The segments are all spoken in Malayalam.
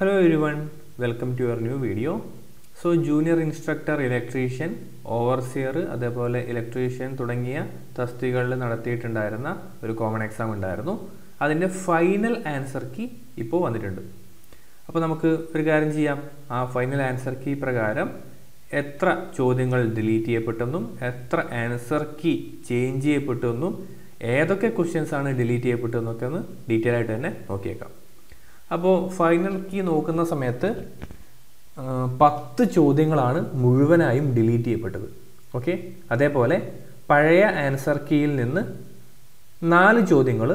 Hello everyone, welcome to your new video. So junior instructor electrician overseer അതേപോലെ ഇലക്ട്രീഷ്യൻ തുടങ്ങിയ തസ്തികകളിൽ നടത്തിയിട്ടുണ്ടായിരുന്ന ഒരു കോമൺ എക്സാം ഉണ്ടായിരുന്നു. അതിന്റെ ഫൈനൽ ആൻസർ കീ ഇപ്പോൾ വന്നിട്ടുണ്ട്. അപ്പോൾ നമുക്ക് ഒരു കാര്യം ചെയ്യാം. ആ ഫൈനൽ ആൻസർ കീ പ്രകാരം എത്ര ചോദ്യങ്ങൾ ഡിലീറ്റ് ചെയ്യപ്പെട്ടെന്നും എത്ര ആൻസർ കീ ചേഞ്ച് ചെയ്യപ്പെട്ടെന്നും ഏതൊക്കെ ക്വസ്റ്റ്യൻസ് ആണ് ഡിലീറ്റ് ചെയ്യപ്പെട്ടതെന്നൊക്കെ ഒന്ന് ഡീറ്റെയിൽ ആയിട്ട് തന്നെ നോക്കിയേക്കാം. അപ്പോൾ ഫൈനൽ കീ നോക്കുന്ന സമയത്ത് പത്ത് ചോദ്യങ്ങളാണ് മുഴുവനായും ഡിലീറ്റ് ചെയ്യപ്പെട്ടത്. ഓക്കെ അതേപോലെ പഴയ ആൻസർ കീയിൽ നിന്ന് നാല് ചോദ്യങ്ങൾ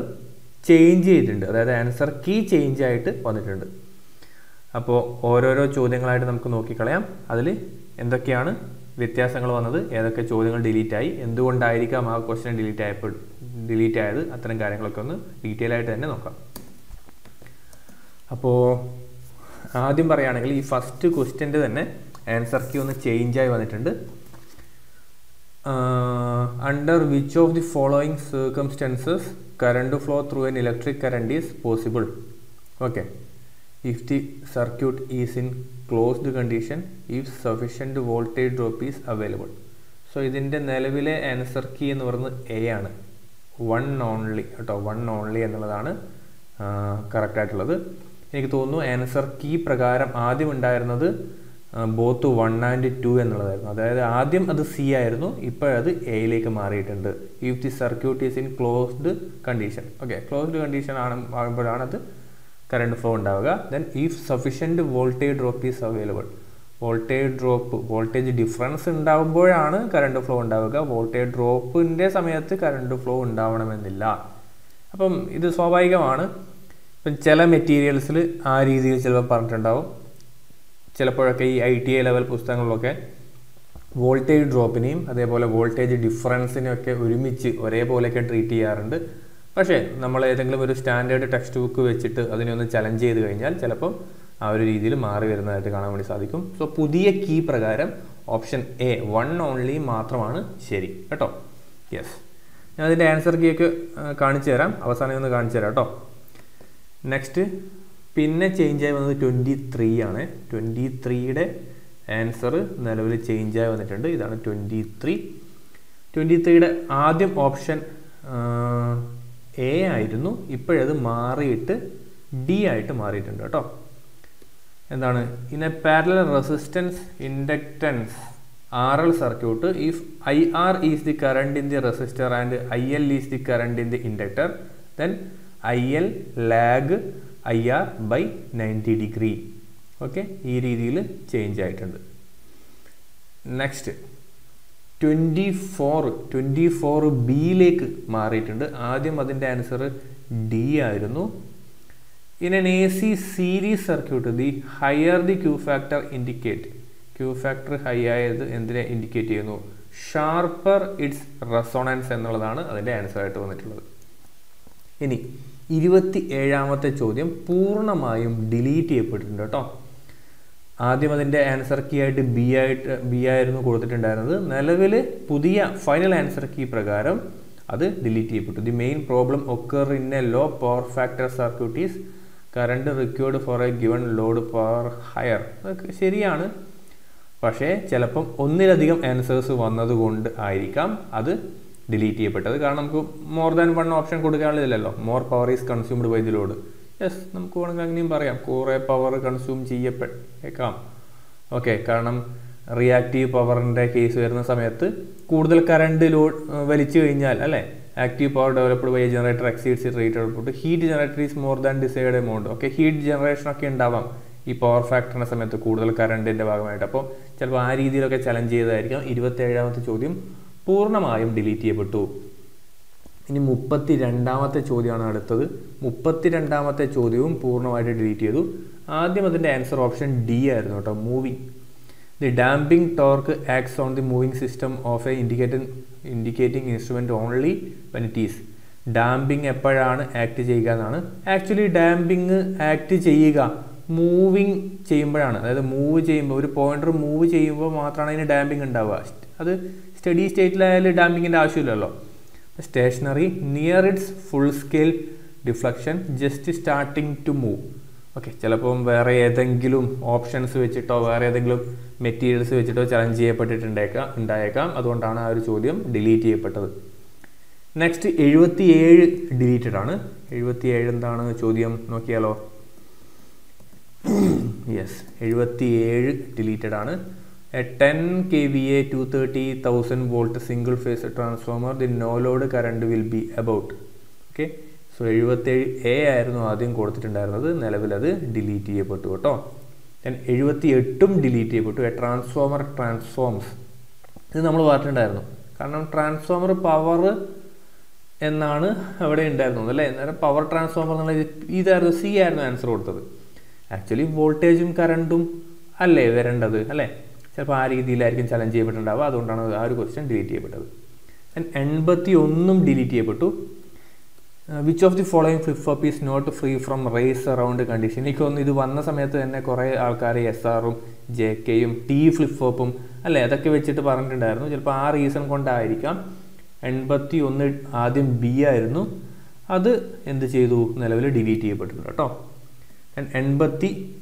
ചേഞ്ച് ചെയ്തിട്ടുണ്ട്. അതായത് ആൻസർ കീ ചേഞ്ച് ആയിട്ട് വന്നിട്ടുണ്ട്. അപ്പോൾ ഓരോരോ ചോദ്യങ്ങളായിട്ട് നമുക്ക് നോക്കിക്കളയാം. അതിൽ എന്തൊക്കെയാണ് വ്യത്യാസങ്ങൾ വന്നത്? ഏതൊക്കെ ചോദ്യങ്ങൾ ഡിലീറ്റ് ആയി? എന്തുകൊണ്ടായിരിക്കാം ആ ക്വസ്റ്റ്യൻ ഡിലീറ്റ് ആയപ്പോൾ ഡിലീറ്റ് ആയത്? അത്തരം കാര്യങ്ങളൊക്കെ ഒന്ന് ഡീറ്റെയിൽ ആയിട്ട് തന്നെ നോക്കാം. അപ്പോൾ ആദ്യം പറയുകയാണെങ്കിൽ ഈ ഫസ്റ്റ് ക്വസ്റ്റ്യന്റെ തന്നെ ആൻസർ ക്യൂ ഒന്ന് ചേഞ്ച് ആയി വന്നിട്ടുണ്ട്. Under which of the following circumstances current flow through an electric current is possible okay if the circuit is in closed condition if sufficient voltage drop is available so ഇതിന്റെ നിലവിലെ ആൻസർ കീ എന്ന് പറയുന്നത് എ ആണ്. വൺ ഓൺലി കേട്ടോ. വൺ ഓൺലി എന്നുള്ളതാണ് കറക്റ്റ് ആയിട്ടുള്ളത്. എനിക്ക് തോന്നുന്നു ആൻസർ കീ പ്രകാരം ആദ്യം ഉണ്ടായിരുന്നത് ബോത്ത് വൺ ആൻഡ് ടു എന്നുള്ളതായിരുന്നു. അതായത് ആദ്യം അത് സി ആയിരുന്നു ഇപ്പോഴത് എയിലേക്ക് മാറിയിട്ടുണ്ട്. If the circuit is in closed condition okay closed condition ആണ് ആകുമ്പോഴാണ് അത് കറണ്ട് ഫ്ലോ ഉണ്ടാവുക. Then if sufficient voltage drop is available voltage drop voltage difference ഉണ്ടാകുമ്പോഴാണ് current flow ഉണ്ടാവുക. വോൾട്ടേജ് ഡ്രോപ്പിന്റെ സമയത്ത് കറണ്ട് ഫ്ലോ ഉണ്ടാവണമെന്നില്ല. അപ്പം ഇത് സ്വാഭാവികമാണ്. ചില മെറ്റീരിയൽസിൽ ആ രീതിയിൽ ചിലപ്പോൾ പറഞ്ഞിട്ടുണ്ടാവും. ചിലപ്പോഴൊക്കെ ഈ ഐ ടി ഐ ലെവൽ പുസ്തകങ്ങളിലൊക്കെ വോൾട്ടേജ് ഡ്രോപ്പിനെയും അതേപോലെ വോൾട്ടേജ് ഡിഫറൻസിനെയൊക്കെ ഒരുമിച്ച് ഒരേപോലെയൊക്കെ ട്രീറ്റ് ചെയ്യാറുണ്ട്. പക്ഷേ നമ്മൾ ഏതെങ്കിലും ഒരു സ്റ്റാൻഡേർഡ് ടെക്സ്റ്റ് ബുക്ക് വെച്ചിട്ട് അതിനെ ഒന്ന് ചലഞ്ച് ചെയ്ത് കഴിഞ്ഞാൽ ചിലപ്പം ആ ഒരു രീതിയിൽ മാറി വരുന്നതായിട്ട് കാണാൻ വേണ്ടി സാധിക്കും. സോ പുതിയ കീ പ്രകാരം ഓപ്ഷൻ എ വൺ ഓൺലി മാത്രമാണ് ശരി. കേട്ടോ? യെസ് ഞാൻ അതിന്റെ ആൻസർ കീയൊക്കെ കാണിച്ചു തരാം. അവസാനം ഒന്ന് കാണിച്ചു തരാം കേട്ടോ. നെക്സ്റ്റ് പിന്നെ ചേഞ്ച് ആയി വന്നത് ട്വന്റി ത്രീ ആണ്. ട്വന്റി ത്രീയുടെ ആൻസർ നിലവിൽ ചേഞ്ച് ആയി വന്നിട്ടുണ്ട്. ഇതാണ് ട്വന്റി ത്രീ ട്വന്റി ത്രീയുടെ ആദ്യം ഓപ്ഷൻ എ ആയിരുന്നു. ഇപ്പോഴത് മാറിയിട്ട് ഡി ആയിട്ട് മാറിയിട്ടുണ്ട് കേട്ടോ. എന്താണ്? In a parallel resistance inductance R L circuit if I R is the current in the resistor and I L is the current in the inductor then L lag I R by ninety degree okay ഈ രീതിയിൽ ചേഞ്ച് ആയിട്ടുണ്ട്. Next twenty four twenty four ബിയിലേക്ക് മാറിയിട്ടുണ്ട്. ആദ്യം അതിന്റെ ആൻസർ ഡി ആയിരുന്നു. In an A C series circuit the higher the Q factor indicate Q factor high ആയത് എന്തിനെ ഇൻഡിക്കേറ്റ് ചെയ്യുന്നു? ഷാർപ്പർ ഇറ്റ്സ് റെസോണൻസ് എന്നുള്ളതാണ് അതിന്റെ ആൻസർ ആയിട്ട് വന്നിട്ടുള്ളത്. ഇനി ഇരുപത്തി ഏഴാമത്തെ ചോദ്യം പൂർണമായും ഡിലീറ്റ് ചെയ്യപ്പെട്ടിട്ടുണ്ട് കേട്ടോ. ആദ്യം അതിന്റെ ആൻസർ കീ ആയിട്ട് ബി ആയിട്ട് ബി ആയിരുന്നു കൊടുത്തിട്ടുണ്ടായിരുന്നത്. നിലവിൽ പുതിയ ഫൈനൽ ആൻസർ കീ പ്രകാരം അത് ഡിലീറ്റ് ചെയ്യപ്പെട്ടു. The main problem occur in a low power factor circuit is current required for a given load power higher അതൊക്കെ ശരിയാണ്. പക്ഷേ ചിലപ്പം ഒന്നിലധികം ആൻസേഴ്സ് വന്നതുകൊണ്ട് ആയിരിക്കാം അത് ഡിലീറ്റ് ചെയ്യപ്പെട്ടത്. കാരണം നമുക്ക് more than one option കൊടുക്കാനുള്ളതില്ലല്ലോ more power is consumed by the load yes നമുക്ക് വേണമെങ്കിൽ അങ്ങനെയും പറയാം. കുറേ പവർ കൺസ്യൂം ചെയ്യപ്പെട്ടേക്കാം. ഓക്കെ കാരണം റിയാക്റ്റീവ് പവറിന്റെ കേസ് വരുന്ന സമയത്ത് കൂടുതൽ കറണ്ട് ലോഡ് വലിച്ചു കഴിഞ്ഞാൽ അല്ലേ? Active power developed by generator exceeds rate output heat generator is more than decide amount okay heat generation ഒക്കെ ഉണ്ടാവാം. ഈ പവർ ഫാക്ടറിന്റെ സമയത്ത് കൂടുതൽ കറണ്ടിന്റെ ഭാഗമായിട്ട്. അപ്പോൾ ചിലപ്പോൾ ആ രീതിയിലൊക്കെ ചലഞ്ച് ചെയ്തായിരിക്കാം ഇരുപത്തേഴാമത്തെ ചോദ്യം. പൂർണമായും ഡിലീറ്റ് ചെയ്യപ്പെട്ടു. ഇനി മുപ്പത്തി രണ്ടാമത്തെ ചോദ്യമാണ് അടുത്തത്. മുപ്പത്തി രണ്ടാമത്തെ ചോദ്യവും പൂർണമായിട്ട് ഡിലീറ്റ് ചെയ്തു. ആദ്യം അതിന്റെ ആൻസർ ഓപ്ഷൻ ഡി ആയിരുന്നു കേട്ടോ moving the damping torque acts on the moving system of a indicating indicating instrument only when it is damping എപ്പോഴാണ് ആക്ട് ചെയ്യുക എന്നാണ്. ആക്ച്വലി ഡാമ്പിങ് ആക്ട് ചെയ്യുക മൂവിങ് ചെയ്യുമ്പോഴാണ്. അതായത് മൂവ് ചെയ്യുമ്പോൾ ഒരു പോയിന്റർ മൂവ് ചെയ്യുമ്പോൾ മാത്രമാണ് അതിന് ഡാമ്പിങ് ഉണ്ടാവുക. അത് സ്റ്റഡി സ്റ്റേറ്റിലായാലും ഡാമ്പിങ്ങിന്റെ ആവശ്യമില്ലല്ലോ. Stationary near its full scale deflection just starting to move okay ചിലപ്പം വേറെ ഏതെങ്കിലും ഓപ്ഷൻസ് വെച്ചിട്ടോ വേറെ ഏതെങ്കിലും മെറ്റീരിയൽസ് വെച്ചിട്ടോ ചലഞ്ച് ചെയ്യപ്പെട്ടിട്ടുണ്ടേക്കാം ഉണ്ടായേക്കാം. അതുകൊണ്ടാണ് ആ ഒരു ചോദ്യം ഡിലീറ്റ് ചെയ്യപ്പെട്ടത്. നെക്സ്റ്റ് എഴുപത്തി ഏഴ് ഡിലീറ്റഡ് ആണ്. എഴുപത്തി ഏഴ് എന്താണ് ചോദ്യം നോക്കിയാലോ? യെസ് എഴുപത്തി ഏഴ് ഡിലീറ്റഡ് ആണ്. A two thirty thousand volt single phase transformer the no load current will be about okay so എഴുപത്തേഴ് എ ആയിരുന്നു ആദ്യം കൊടുത്തിട്ടുണ്ടായിരുന്നത്. നിലവിൽ അത് ഡിലീറ്റ് ചെയ്യപ്പെട്ടു കേട്ടോ. ദെൻ എഴുപത്തി എട്ടും ഡിലീറ്റ് ചെയ്യപ്പെട്ടു. എ ട്രാൻസ്ഫോമർ ട്രാൻസ്ഫോംസ് ഇത് നമ്മൾ പറഞ്ഞിട്ടുണ്ടായിരുന്നു കാരണം ട്രാൻസ്ഫോമർ പവർ എന്നാണ് അവിടെ ഉണ്ടായിരുന്നത് അല്ലേ? അന്നേരം പവർ ട്രാൻസ്ഫോമർ എന്നുള്ള ഇതായിരുന്നു സി ആയിരുന്നു ആൻസർ കൊടുത്തത്. ആക്ച്വലി വോൾട്ടേജും കറണ്ടും അല്ലേ വരേണ്ടത് അല്ലേ? ചിലപ്പോൾ ആ രീതിയിലായിരിക്കും ചലഞ്ച് ചെയ്യപ്പെട്ടിട്ടുണ്ടാവുക. അതുകൊണ്ടാണ് ആ ഒരു ക്വസ്റ്റ്യൻ ഡിലീറ്റ് ചെയ്യപ്പെട്ടത്. എൺപത്തി ഒന്നും ഡിലീറ്റ് ചെയ്യപ്പെട്ടു. Which of the following flip flop is not free from race around condition എനിക്ക് തോന്നുന്നു ഇത് വന്ന സമയത്ത് തന്നെ കുറേ ആൾക്കാർ എസ് ആറും ജെ കെയും ടി ഫ്ലിപ്പ് ഫ്ലോപ്പും അല്ലേ അതൊക്കെ വെച്ചിട്ട് പറഞ്ഞിട്ടുണ്ടായിരുന്നു. ചിലപ്പോൾ ആ റീസൺ കൊണ്ടായിരിക്കാം. എൺപത്തി ഒന്ന് ആദ്യം ബി ആയിരുന്നു. അത് എന്ത് ചെയ്തു? നിലവിൽ ഡിലീറ്റ് ചെയ്യപ്പെട്ടിട്ടുണ്ട് കേട്ടോ. എൺപത്തി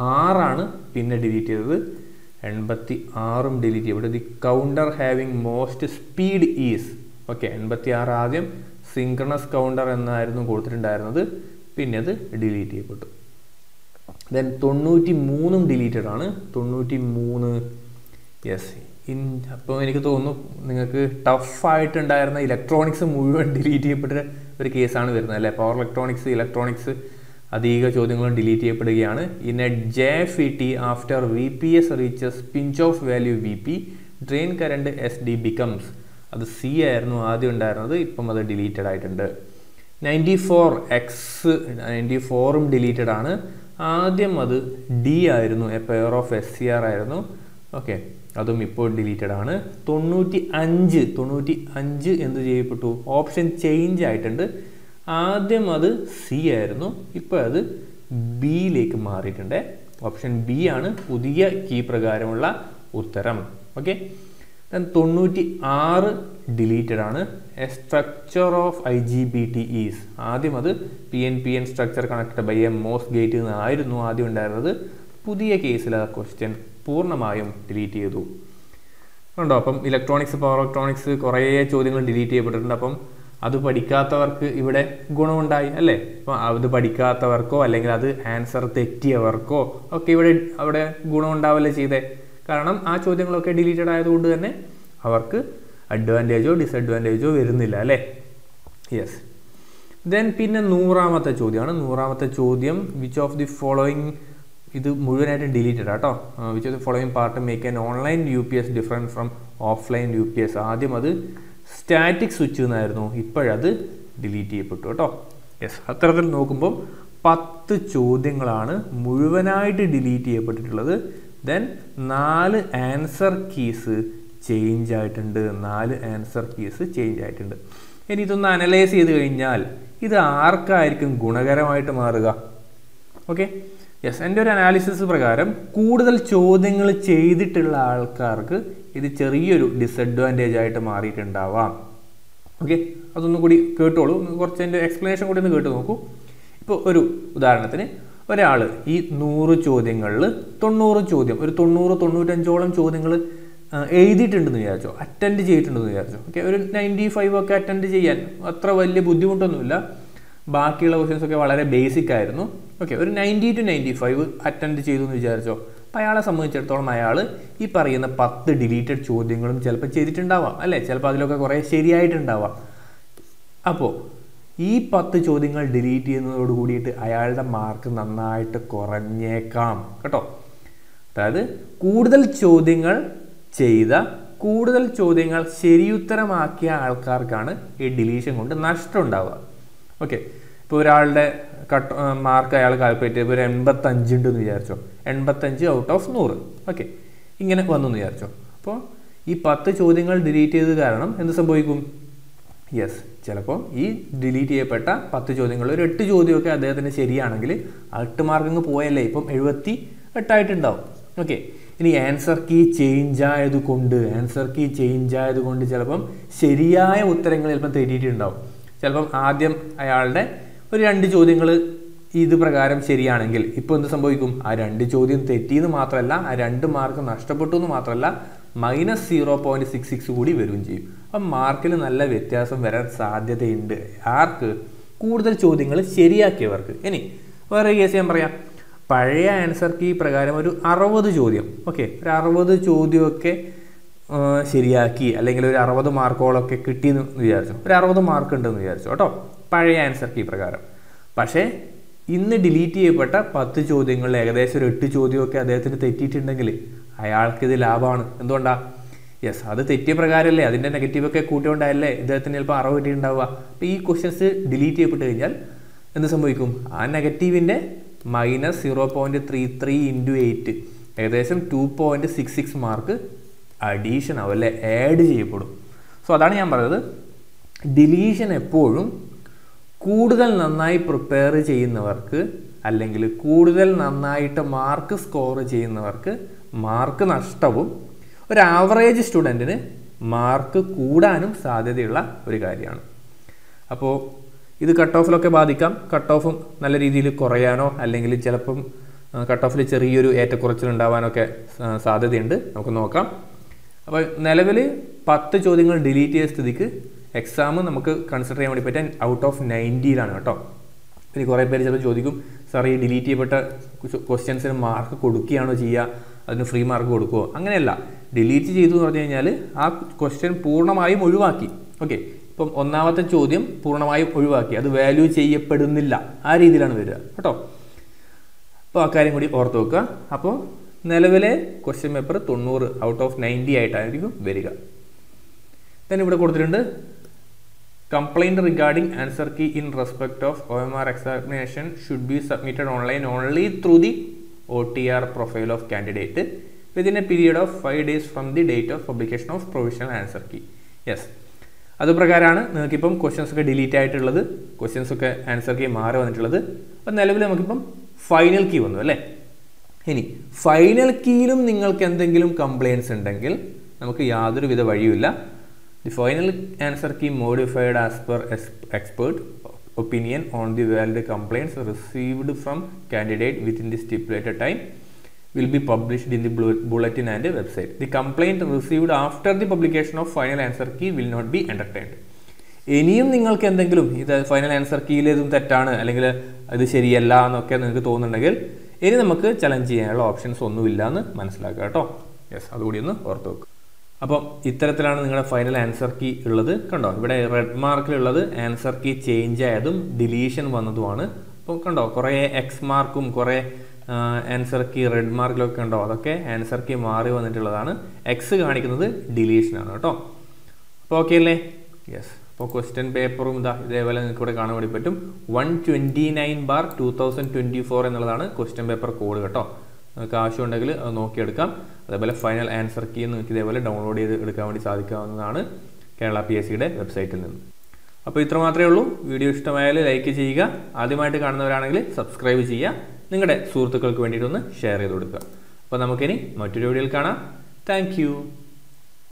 ആറാണ് പിന്നെ ഡിലീറ്റ് ചെയ്തത്. എൺപത്തി ആറും ഡിലീറ്റ് ഇവിടെ the counter having most speed is okay എൺപത്തി ആറ് ആദ്യം സിങ്ക്രണസ് കൗണ്ടർ എന്നായിരുന്നു കൊടുത്തിട്ടുണ്ടായിരുന്നത്. പിന്നെ അത് ഡിലീറ്റ് ചെയ്യപ്പെട്ടു ദെൻ തൊണ്ണൂറ്റി മൂന്നും ഡിലീറ്റഡ് ആണ്. തൊണ്ണൂറ്റി മൂന്ന് യെസ് ഇൻ അപ്പോൾ എനിക്ക് തോന്നുന്നു നിങ്ങൾക്ക് ടഫായിട്ടുണ്ടായിരുന്ന ഇലക്ട്രോണിക്സ് മുഴുവൻ ഡിലീറ്റ് ചെയ്യപ്പെട്ട ഒരു കേസാണ് വരുന്നത് അല്ലേ? പവർ ഇലക്ട്രോണിക്സ് ഇലക്ട്രോണിക്സ് അധിക ചോദ്യങ്ങളും ഡിലീറ്റ് ചെയ്യപ്പെടുകയാണ്. In a J F T after V P S reaches pinch off value V P drain current S D becomes അത് സി ആയിരുന്നു ആദ്യം ഉണ്ടായിരുന്നത് ഇപ്പം അത് ഡിലീറ്റഡ് ആയിട്ടുണ്ട്. നയന്റി ഫോർ എക്സ് നയന്റി ഫോറും ഡിലീറ്റഡ് ആണ്. ആദ്യം അത് ഡി ആയിരുന്നു a pair of S C R ആയിരുന്നു. ഓക്കെ അതും ഇപ്പോൾ ഡിലീറ്റഡ് ആണ്. തൊണ്ണൂറ്റി അഞ്ച് തൊണ്ണൂറ്റി അഞ്ച് എന്ത് ചെയ്യപ്പെട്ടു? ഓപ്ഷൻ ചേഞ്ച് ആയിട്ടുണ്ട്. ആദ്യം അത് സി ആയിരുന്നു. ഇപ്പോൾ അത് ബിയിലേക്ക് മാറിയിട്ടുണ്ട്. ഓപ്ഷൻ ബി ആണ് പുതിയ കീ പ്രകാരമുള്ള ഉത്തരം. ഓക്കെ? തൊണ്ണൂറ്റി ആറ് ഡിലീറ്റഡ് ആണ്. A structure of I G B T is. ആദ്യം അത് P N P N structure connected by a MOS gate എന്നായിരുന്നു ആദ്യം ഉണ്ടായിരുന്നത്. പുതിയ കേസിൽ ആ ക്വസ്റ്റ്യൻ പൂർണമായും ഡിലീറ്റ് ചെയ്തു. ഉണ്ടോ? അപ്പം ഇലക്ട്രോണിക്സ് പവർ ഇലക്ട്രോണിക്സ് കുറേ ചോദ്യങ്ങൾ ഡിലീറ്റ് ചെയ്യപ്പെട്ടിട്ടുണ്ട്. അപ്പം അത് പഠിക്കാത്തവർക്ക് ഇവിടെ ഗുണമുണ്ടായി അല്ലേ? അപ്പം അത് പഠിക്കാത്തവർക്കോ അല്ലെങ്കിൽ അത് ആൻസർ തെറ്റിയവർക്കോ ഒക്കെ ഇവിടെ അവിടെ ഗുണമുണ്ടാവല്ലേ ചെയ്തേ? കാരണം ആ ചോദ്യങ്ങളൊക്കെ ഡിലീറ്റഡ് ആയതുകൊണ്ട് തന്നെ അവർക്ക് അഡ്വാന്റേജോ ഡിസഡ്വാന്റേജോ വരുന്നില്ല അല്ലേ? യെസ് ദെൻ പിന്നെ നൂറാമത്തെ ചോദ്യമാണ്. നൂറാമത്തെ ചോദ്യം വിച്ച് ഓഫ് ദി ഫോളോയിങ് ഇത് മുഴുവനായിട്ടും ഡിലീറ്റഡ് ആട്ടോ. Which of the following part make an online U P S different from offline U P S ആദ്യം അത് സ്റ്റാറ്റിക് സ്വിച്ച് എന്നായിരുന്നു ഇപ്പോഴത് ഡിലീറ്റ് ചെയ്യപ്പെട്ടു കേട്ടോ. യെസ് അത്തരത്തിൽ നോക്കുമ്പോൾ പത്ത് ചോദ്യങ്ങളാണ് മുഴുവനായിട്ട് ഡിലീറ്റ് ചെയ്യപ്പെട്ടിട്ടുള്ളത്. ദെൻ നാല് ആൻസർ കീസ് ചേഞ്ച് ആയിട്ടുണ്ട്. നാല് ആൻസർ കീസ് ചേഞ്ച് ആയിട്ടുണ്ട്. ഇനി ഇതൊന്ന് അനലൈസ് ചെയ്ത് കഴിഞ്ഞാൽ ഇത് ആർക്കായിരിക്കും ഗുണകരമായിട്ട് മാറുക? ഓക്കെ യെസ് എന്റെ ഒരു അനാലിസിസ് പ്രകാരം കൂടുതൽ ചോദ്യങ്ങൾ ചെയ്തിട്ടുള്ള ആൾക്കാർക്ക് ഇത് ചെറിയൊരു ഡിസഡ്വാന്റേജ് ആയിട്ട് മാറിയിട്ടുണ്ടാവാം. ഓക്കെ അതൊന്നും കൂടി കേട്ടോളൂ. കുറച്ച് എന്റെ എക്സ്പ്ലനേഷൻ കൂടി ഒന്ന് കേട്ട് നോക്കൂ. ഇപ്പോൾ ഒരു ഉദാഹരണത്തിന് ഒരാൾ ഈ നൂറ് ചോദ്യങ്ങളിൽ തൊണ്ണൂറ് ചോദ്യം ഒരു തൊണ്ണൂറ് തൊണ്ണൂറ്റഞ്ചോളം ചോദ്യങ്ങൾ എഴുതിയിട്ടുണ്ടെന്ന് വിചാരിച്ചോ അറ്റൻഡ് ചെയ്തിട്ടുണ്ടെന്ന് വിചാരിച്ചോ. ഓക്കെ ഒരു നയന്റി ഫൈവ് ഒക്കെ അറ്റൻഡ് ചെയ്യാൻ അത്ര വലിയ ബുദ്ധിമുട്ടൊന്നുമില്ല. ബാക്കിയുള്ള ക്വസ്റ്റ്യൻസ് ഒക്കെ വളരെ ബേസിക് ആയിരുന്നു. ഓക്കെ ഒരു ninety two ninety five attend ചെയ്തു എന്ന് വിചാരിച്ചോ? അപ്പോൾ അയാളെ സംബന്ധിച്ചിടത്തോളം അയാൾ ഈ പറയുന്ന പത്ത് ഡിലീറ്റഡ് ചോദ്യങ്ങളും ചിലപ്പോൾ ചെയ്തിട്ടുണ്ടാവാം അല്ലേ? ചിലപ്പോൾ അതിലൊക്കെ കുറേ ശരിയായിട്ടുണ്ടാവാം. അപ്പോൾ ഈ പത്ത് ചോദ്യങ്ങൾ ഡിലീറ്റ് ചെയ്യുന്നതോട് കൂടിയിട്ട് അയാളുടെ മാർക്ക് നന്നായിട്ട് കുറഞ്ഞേക്കാം കേട്ടോ? അതായത് കൂടുതൽ ചോദ്യങ്ങൾ ചെയ്ത കൂടുതൽ ചോദ്യങ്ങൾ ശരിയുത്തരമാക്കിയ ആൾക്കാർക്കാണ് ഈ ഡിലീഷൻ കൊണ്ട് നഷ്ടം ഉണ്ടാവുക. ഓക്കെ ഇപ്പോൾ ഒരാളുടെ കട്ട് മാർക്ക് അയാൾ കാൽക്കുലേറ്റ് ചെയ്തപ്പോൾ ഒരു എൺപത്തഞ്ച് ഉണ്ടെന്ന് വിചാരിച്ചോ. എൺപത്തഞ്ച് ഔട്ട് ഓഫ് നൂറ്. ഓക്കെ ഇങ്ങനെ വന്നു എന്ന് വിചാരിച്ചോ. അപ്പോൾ ഈ പത്ത് ചോദ്യങ്ങൾ ഡിലീറ്റ് ചെയ്തത് കാരണം എന്ത് സംഭവിക്കും? യെസ് ചിലപ്പോൾ ഈ ഡിലീറ്റ് ചെയ്യപ്പെട്ട പത്ത് ചോദ്യങ്ങൾ ഒരു എട്ട് ചോദ്യമൊക്കെ അദ്ദേഹത്തിന് ശരിയാണെങ്കിൽ ആ എട്ട് മാർക്കിങ് പോയല്ലേ? ഇപ്പം എഴുപത്തി എട്ടായിട്ടുണ്ടാവും ഓക്കെ ഇനി ആൻസർ കീ ചേഞ്ച് ആയതുകൊണ്ട് ആൻസർ കീ ചേഞ്ച് ആയതുകൊണ്ട് ചിലപ്പം ശരിയായ ഉത്തരങ്ങൾ ചിലപ്പം തെറ്റിയിട്ടുണ്ടാവും ചിലപ്പം ആദ്യം അയാളുടെ ഒരു രണ്ട് ചോദ്യങ്ങൾ ഇത് പ്രകാരം ശരിയാണെങ്കിൽ ഇപ്പോൾ എന്ത് സംഭവിക്കും? ആ രണ്ട് ചോദ്യം തെറ്റിയെന്ന് മാത്രമല്ല ആ രണ്ട് മാർക്ക് നഷ്ടപ്പെട്ടു എന്ന് മാത്രമല്ല minus zero point six six കൂടി വരികയും ചെയ്യും. അപ്പം മാർക്കിൽ നല്ല വ്യത്യാസം വരാൻ സാധ്യതയുണ്ട്. ആർക്ക്? കൂടുതൽ ചോദ്യങ്ങൾ ശരിയാക്കിയവർക്ക്. ഇനി വേറെ കേസ് ഞാൻ പറയാം. പഴയ ആൻസർ കീ പ്രകാരം ഒരു അറുപത് ചോദ്യം. ഓക്കെ ഒരു അറുപത് ചോദ്യമൊക്കെ ശരിയാക്കി. അല്ലെങ്കിൽ ഒരു അറുപത് മാർക്കോളൊക്കെ കിട്ടിയെന്ന് വിചാരിച്ചു. ഒരു അറുപത് മാർക്ക് ഉണ്ടെന്ന് വിചാരിച്ചു കേട്ടോ. പഴയ ആൻസർ കീ പ്രകാരം. പക്ഷേ ഇന്ന് ഡിലീറ്റ് ചെയ്യപ്പെട്ട പത്ത് ചോദ്യങ്ങളിൽ ഏകദേശം ഒരു എട്ട് ചോദ്യമൊക്കെ അദ്ദേഹത്തിന് തെറ്റിയിട്ടുണ്ടെങ്കിൽ അയാൾക്കിത് ലാഭമാണ്. എന്തുകൊണ്ടാ? യെസ് അത് തെറ്റിയ പ്രകാരമല്ലേ? അതിന്റെ നെഗറ്റീവൊക്കെ കൂട്ടിയോണ്ടായല്ലേ ഇദ്ദേഹത്തിന് ചിലപ്പോൾ അറിവ് കിട്ടിയിട്ടുണ്ടാവുക. അപ്പോൾ ഈ ക്വസ്റ്റ്യൻസ് ഡിലീറ്റ് ചെയ്യപ്പെട്ട് കഴിഞ്ഞാൽ എന്ത് സംഭവിക്കും? ആ നെഗറ്റീവിന്റെ minus zero point three three into eight ഏകദേശം two point six six mark addition ആവും അല്ലെ ആഡ് ചെയ്യപ്പെടും. സോ അതാണ് ഞാൻ പറഞ്ഞത്. ഡിലീഷൻ എപ്പോഴും കൂടുതൽ നന്നായി പ്രിപ്പയർ ചെയ്യുന്നവർക്ക് അല്ലെങ്കിൽ കൂടുതൽ നന്നായിട്ട് മാർക്ക് സ്കോർ ചെയ്യുന്നവർക്ക് മാർക്ക് നഷ്ടവും ഒരു ആവറേജ് സ്റ്റുഡന്റിന് മാർക്ക് കൂടാനും സാധ്യതയുള്ള ഒരു കാര്യമാണ്. അപ്പോൾ ഇത് കട്ട് ഓഫിലൊക്കെ ബാധിക്കാം. കട്ട് ഓഫും നല്ല രീതിയിൽ കുറയാനോ അല്ലെങ്കിൽ ചിലപ്പം കട്ട് ഓഫിൽ ചെറിയൊരു ഏറ്റക്കുറച്ചിലുണ്ടാവാനൊക്കെ സാധ്യതയുണ്ട്. നമുക്ക് നോക്കാം. അപ്പോൾ നിലവിൽ പത്ത് ചോദ്യങ്ങൾ ഡിലീറ്റ് ചെയ്ത സ്ഥിതിക്ക് എക്സാം നമുക്ക് കൺസിഡർ ചെയ്യാൻ വേണ്ടി പറ്റാൻ ഔട്ട് ഓഫ് നയന്റിയിലാണ് കേട്ടോ. ഇനി കുറേ പേര് ചിലപ്പോൾ ചോദിക്കും സാർ ഈ ഡിലീറ്റ് ചെയ്യപ്പെട്ട ക്വസ്റ്റ്യൻസിന് മാർക്ക് കൊടുക്കുകയാണോ ചെയ്യുക? അതിന് ഫ്രീ മാർക്ക് കൊടുക്കുമോ അങ്ങനെയല്ല. ഡിലീറ്റ് ചെയ്തു എന്ന് പറഞ്ഞു കഴിഞ്ഞാൽ ആ ക്വസ്റ്റ്യൻ പൂർണമായും ഒഴിവാക്കി. ഓക്കെ ഇപ്പം ഒന്നാമത്തെ ചോദ്യം പൂർണമായും ഒഴിവാക്കി. അത് വാല്യൂ ചെയ്യപ്പെടുന്നില്ല. ആ രീതിയിലാണ് വരിക. കേട്ടോ. അപ്പോൾ ആ കാര്യം കൂടി ഓർത്ത് വെക്കുക. അപ്പോൾ നിലവിലെ ക്വസ്റ്റ്യൻ പേപ്പർ തൊണ്ണൂറ് ഔട്ട് ഓഫ് നയന്റി ആയിട്ടായിരിക്കും വരിക. Then ഇവിടെ കൊടുത്തിട്ടുണ്ട് complaint regarding answer key in respect of O M R examination should be submitted online only through the O T R profile of candidate within a period of five days from the date of publication of provisional answer key yes അതുപ്രകാരമാണ് നിങ്ങൾക്കിപ്പം ക്വസ്റ്റ്യൻസ് ഒക്കെ ഡിലീറ്റ് ആയിട്ടുള്ളത് ക്വസ്റ്റ്യൻസ് ഒക്കെ ആൻസർ കീ മാറി വന്നിട്ടുള്ളത്. അപ്പം നിലവിൽ നമുക്കിപ്പം ഫൈനൽ കീ വന്നു അല്ലേ? ഇനി ഫൈനൽ കീയിലും നിങ്ങൾക്ക് എന്തെങ്കിലും കംപ്ലയിൻസ് ഉണ്ടെങ്കിൽ നമുക്ക് യാതൊരുവിധ വഴിയുമില്ല the final answer key modified as per expert opinion on the valid compliance received from candidate within the stipulated time will be published in the bulletin and website the The received after the publication of final answer key will not be entertained. ഇനിയും നിങ്ങൾക്ക് എന്തെങ്കിലും ഇത് ഫൈനൽ ആൻസർ കീയിൽ ഇതും തെറ്റാണ് അല്ലെങ്കിൽ ഇത് ശരിയല്ല എന്നൊക്കെ നിങ്ങൾക്ക് തോന്നുന്നുണ്ടെങ്കിൽ ഇനി നമുക്ക് ചലഞ്ച് ചെയ്യാനുള്ള ഓപ്ഷൻസ് ഒന്നുമില്ല എന്ന് മനസ്സിലാക്കുക കേട്ടോ. യെസ് അതുകൂടി ഒന്ന് ഓർത്ത് വെക്കുക അപ്പം ഇത്തരത്തിലാണ് നിങ്ങളുടെ ഫൈനൽ ആൻസർ കീ ഉള്ളത്. കണ്ടോ? ഇവിടെ റെഡ് മാർക്കിലുള്ളത് ആൻസർ കീ ചേഞ്ച് ആയതും ഡിലീഷൻ വന്നതുമാണ്. അപ്പോൾ കണ്ടോ? കുറേ എക്സ് മാർക്കും കുറേ ആൻസർ കീ റെഡ് മാർക്കിലൊക്കെ ഉണ്ടോ അതൊക്കെ ആൻസർ കീ മാറി വന്നിട്ടുള്ളതാണ്. എക്സ് കാണിക്കുന്നത് ഡിലീഷനാണ് കേട്ടോ. അപ്പോൾ ഓക്കെ അല്ലേ? യെസ് അപ്പോൾ ക്വസ്റ്റ്യൻ പേപ്പറും ഇതാ ഇതേപോലെ നിങ്ങൾക്ക് ഇവിടെ കാണാൻ വേണ്ടി പറ്റും. One twenty nine bar two thousand twenty four എന്നുള്ളതാണ് ക്വസ്റ്റ്യൻ പേപ്പർ കോഡ് കേട്ടോ. നിങ്ങൾക്ക് ആവശ്യമുണ്ടെങ്കിൽ അത് നോക്കിയെടുക്കാം. അതേപോലെ ഫൈനൽ ആൻസർ കീ നിങ്ങൾക്ക് ഇതേപോലെ ഡൗൺലോഡ് ചെയ്ത് എടുക്കാൻ വേണ്ടി സാധിക്കാവുന്നതാണ് കേരള പി എസ് സിയുടെ വെബ്സൈറ്റിൽ നിന്ന്. അപ്പോൾ ഇത്ര മാത്രമേ ഉള്ളൂ. വീഡിയോ ഇഷ്ടമായാൽ ലൈക്ക് ചെയ്യുക. ആദ്യമായിട്ട് കാണുന്നവരാണെങ്കിൽ സബ്സ്ക്രൈബ് ചെയ്യുക. നിങ്ങളുടെ സുഹൃത്തുക്കൾക്ക് വേണ്ടിയിട്ടൊന്ന് ഷെയർ ചെയ്ത് കൊടുക്കുക. അപ്പോൾ നമുക്കിനി മറ്റൊരു വീഡിയോയിൽ കാണാം. താങ്ക്